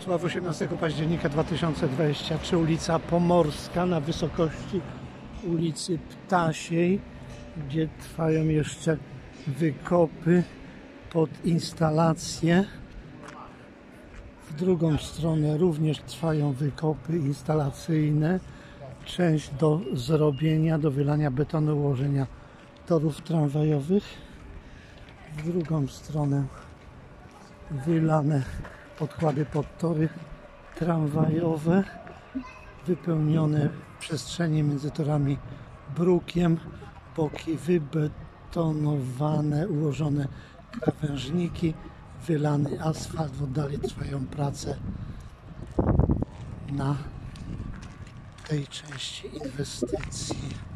Sław 18 października 2023 ulica Pomorska na wysokości ulicy Ptasiej, gdzie trwają jeszcze wykopy pod instalację. W drugą stronę również trwają wykopy instalacyjne. Część do zrobienia, do wylania betonu, ułożenia torów tramwajowych. W drugą stronę wylane podkłady pod tory tramwajowe, wypełnione przestrzenie między torami brukiem, boki wybetonowane, ułożone krawężniki, wylany asfalt, w oddali trwają prace na tej części inwestycji.